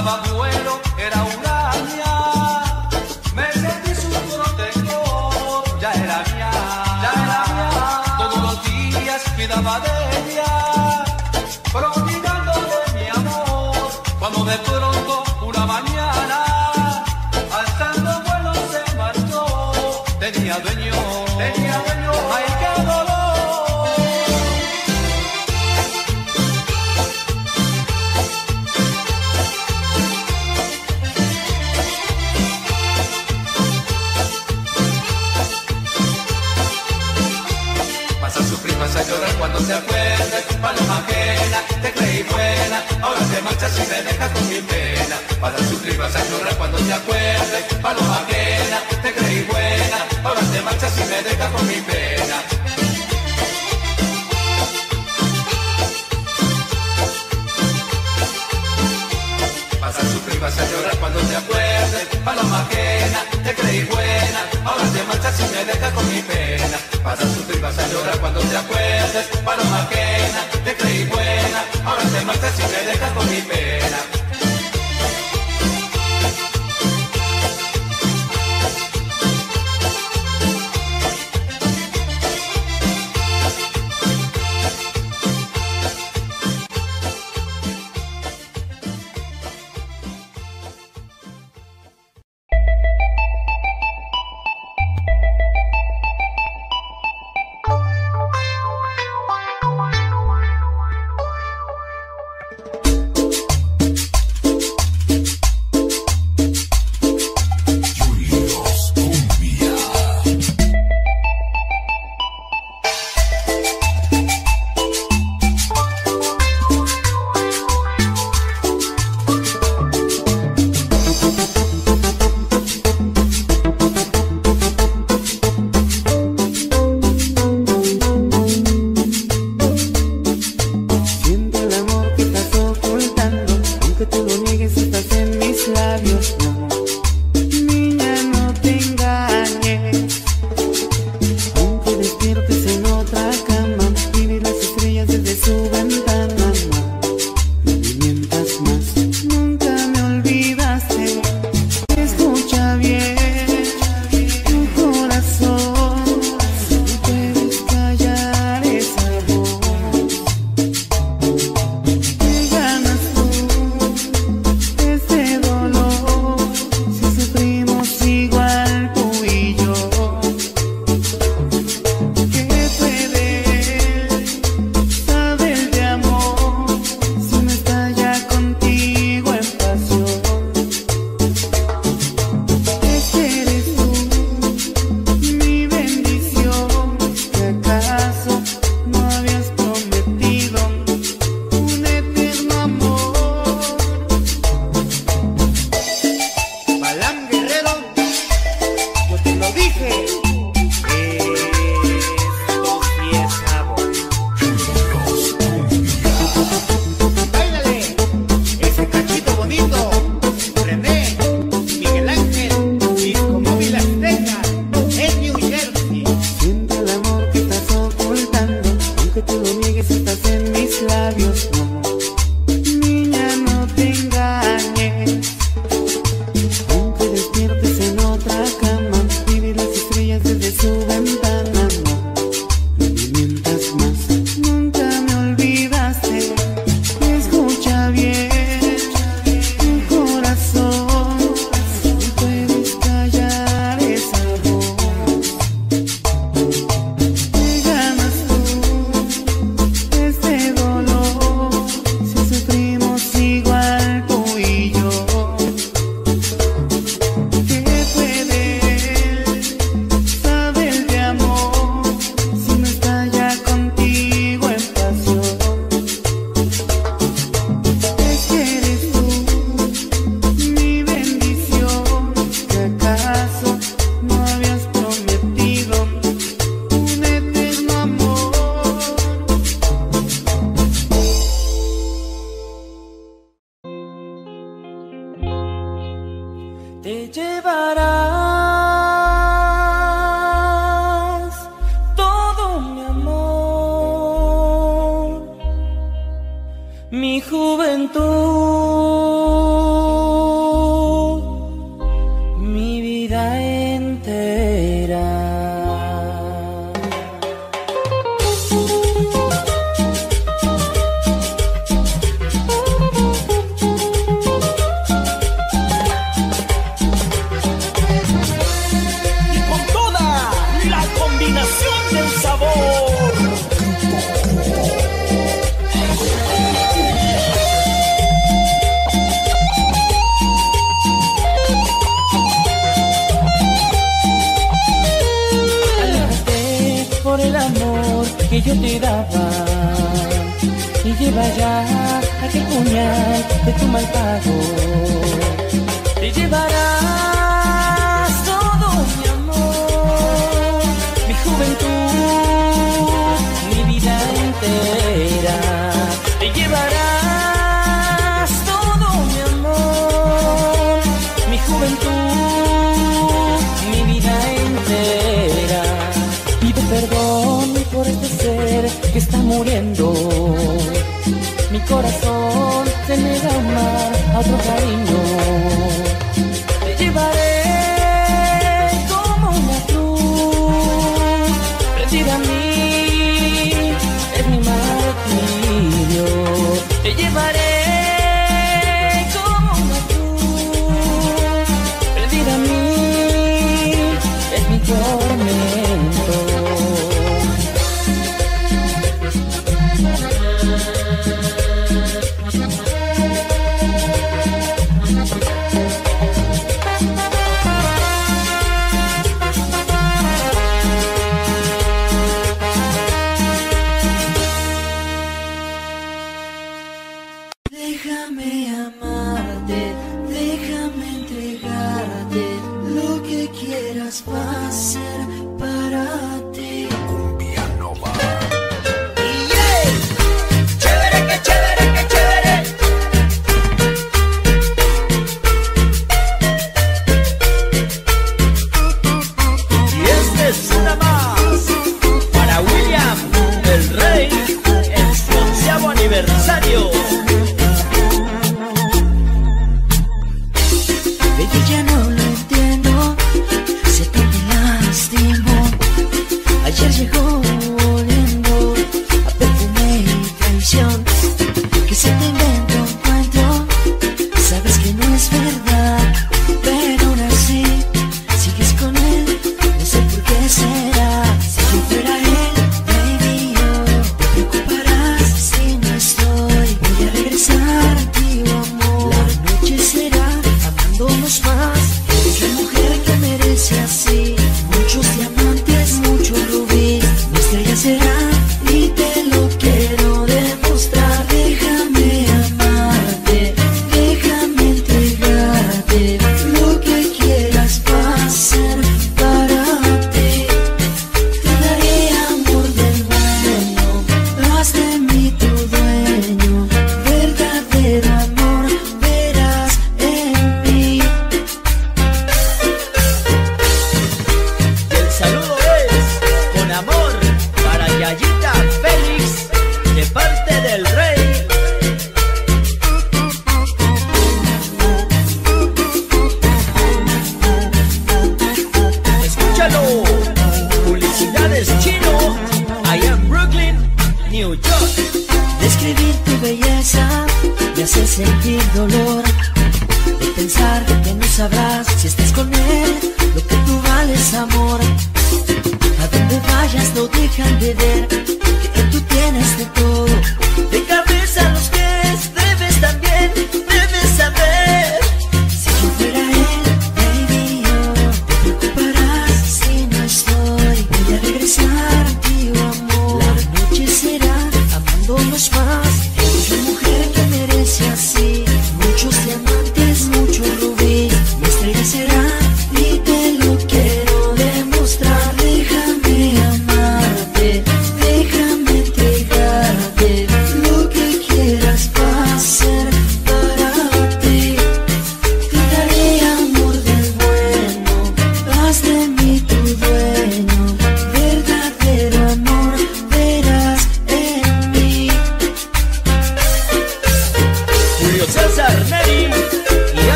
Baba echas y me dejas con mi pena. Para sufrir vas a llorar cuando te acuerdes. Paloma ajena, te creí buena. Ahora te marchas y me dejas con mi pena. Vas a sufrir, vas a llorar cuando te acuerdes. Paloma ajena, siempre y buena. Ahora te marchas y me dejas con mi pena. Vas a sufrir, vas a llorar cuando te acuerdes. Paloma ajena, te creí buena. Ahora te marchas y me dejas con mi pena.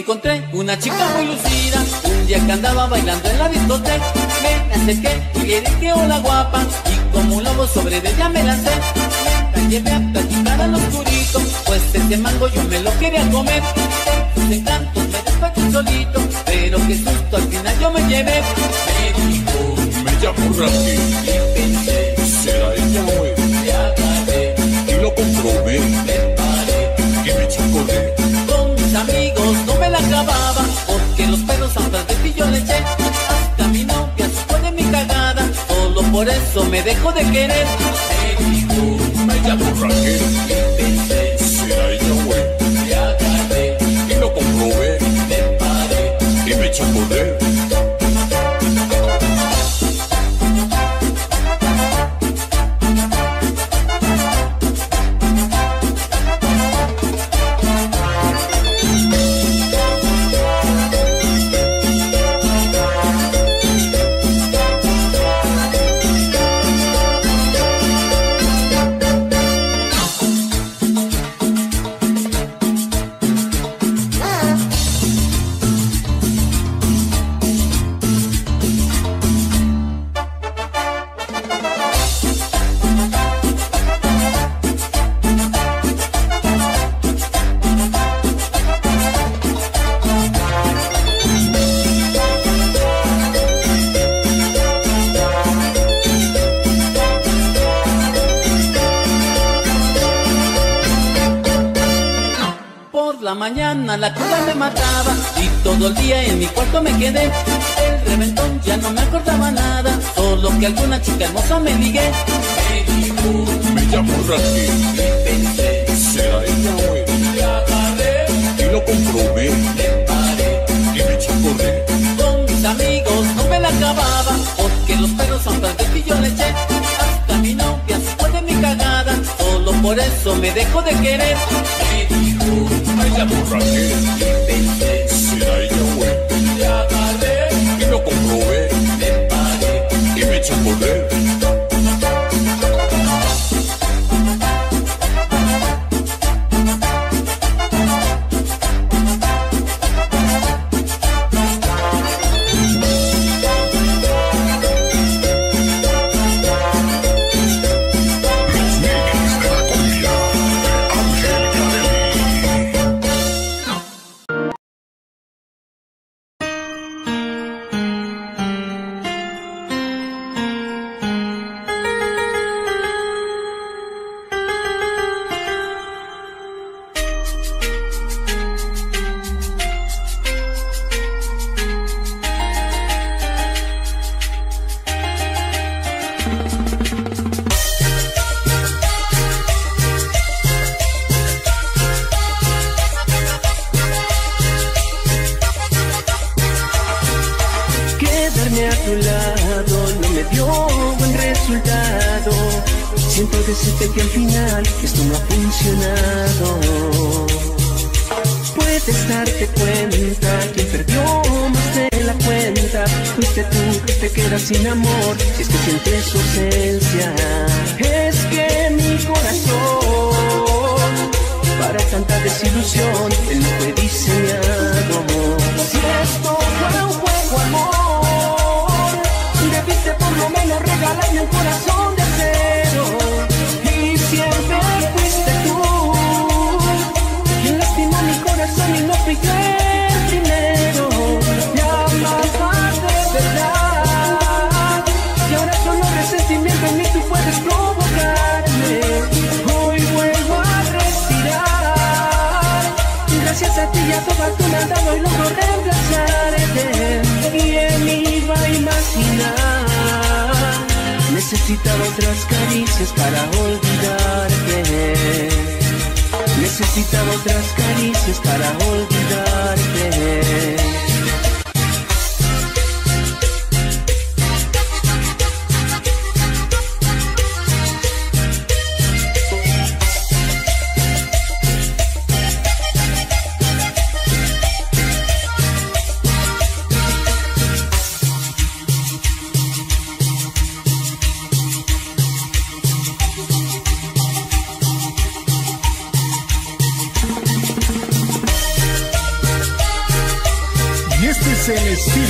encontré una chica muy lucida. Un día que andaba bailando en la discoteca Me acerqué y le dije hola guapa Y como un lobo sobre ella me lancé. La llevé a platicar al oscurito Pues este mango yo me lo quería comer. Sus encantos me despachó solito Pero qué susto al final yo me llevé. Me dijo, me llamo Rafi Y pensé, será ella o él Y lo comprobé, me paré. Y me echó a porque los perros atrás de ti yo le eché. Hasta mi novia después de mi cagada, solo por eso me dejo de querer.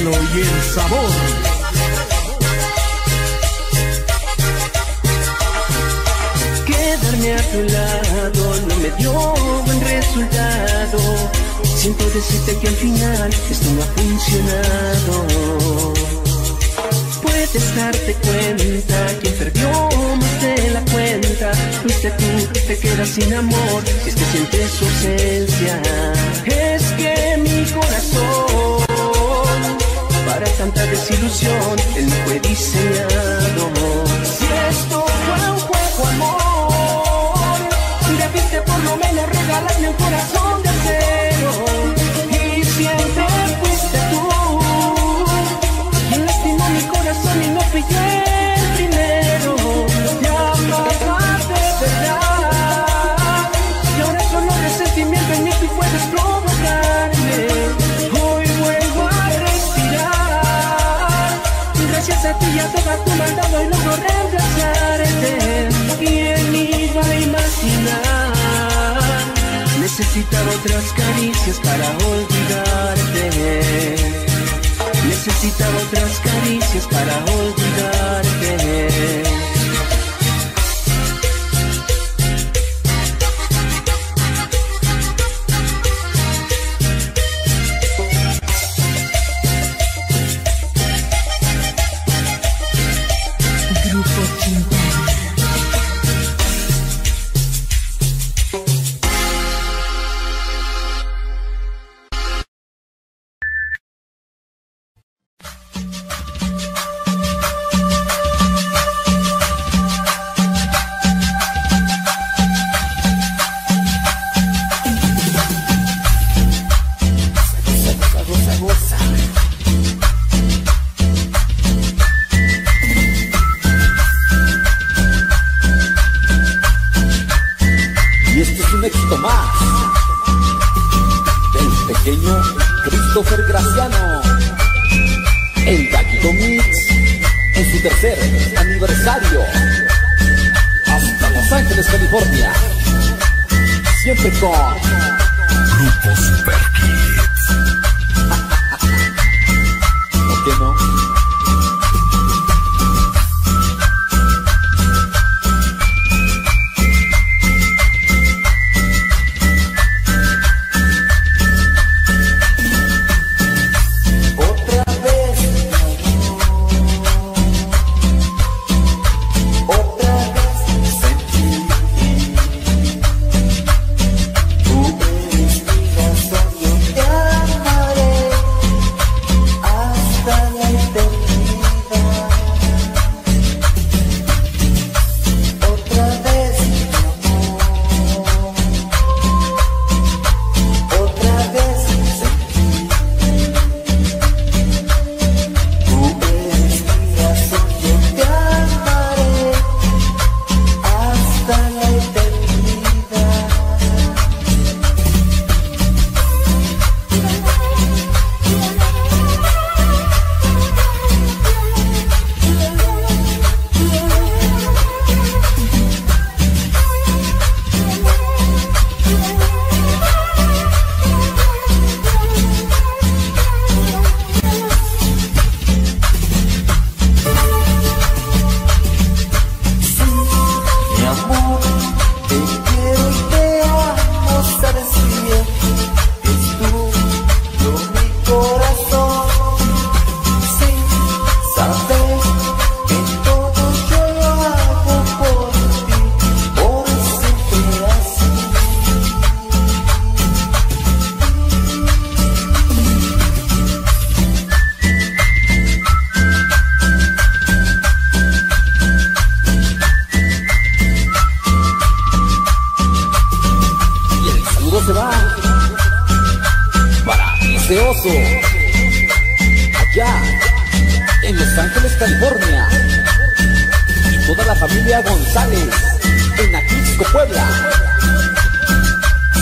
y el sabor. Quedarme a tu lado no me dio buen resultado. Siento decirte que al final esto no ha funcionado. Puedes darte cuenta quien perdió más de la cuenta. Fuiste tú, te quedas sin amor, es que sientes su ausencia. Es que mi corazón para tanta desilusión él no fue diseñado. Si esto fue un juego, amor, debiste por lo menos regalarme un corazón de ser. ya pega tu mandado y logro reemplazarte y en mí a imaginar. Necesitaba otras caricias para olvidarte. Necesitaba otras caricias para olvidarte. pequeño Christopher Graciano. El Taquito Mix en su tercer aniversario. Hasta Los Ángeles, California. Siempre con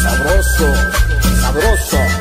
Sabroso, sabroso.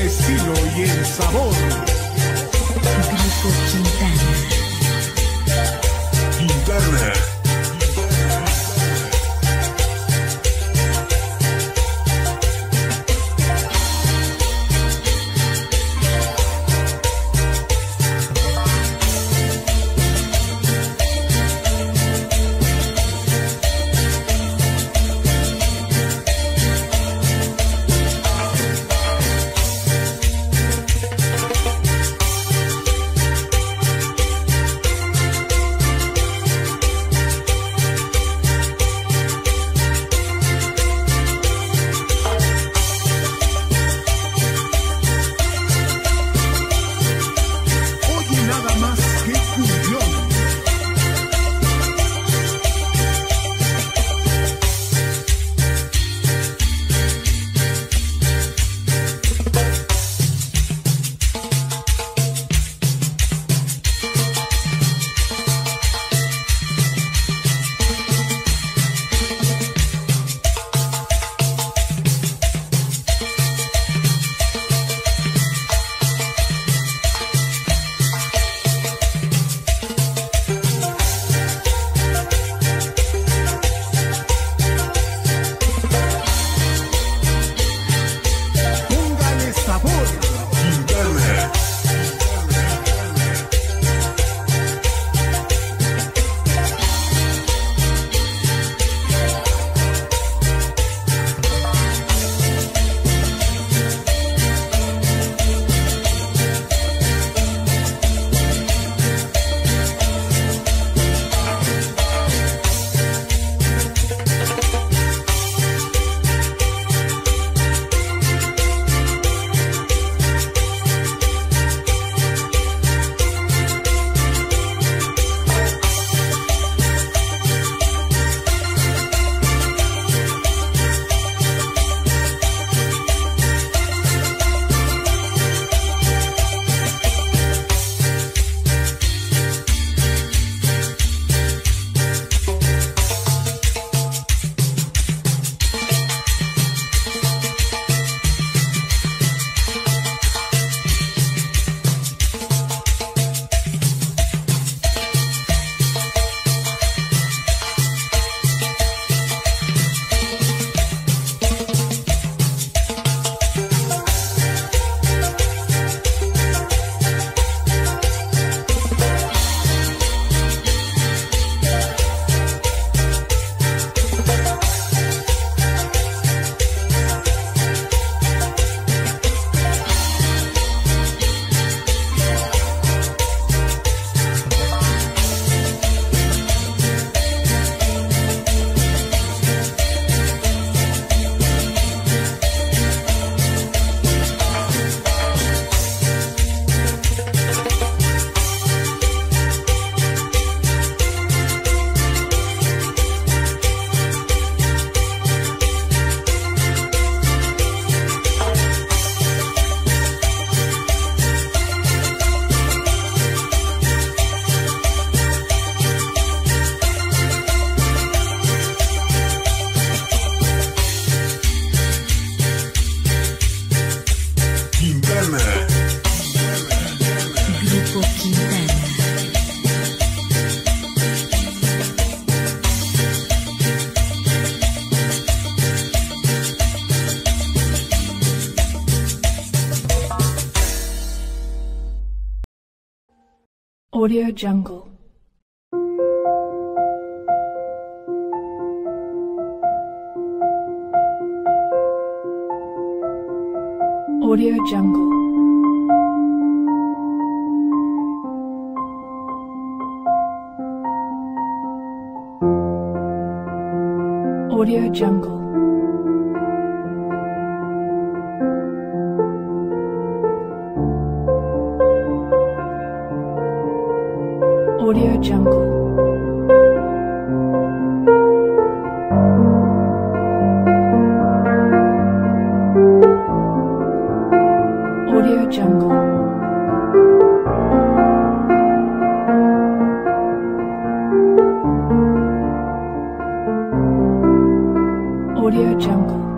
El estilo y el sabor. Grupo Quintana. Quintana. Audio Jungle. Audio Jungle.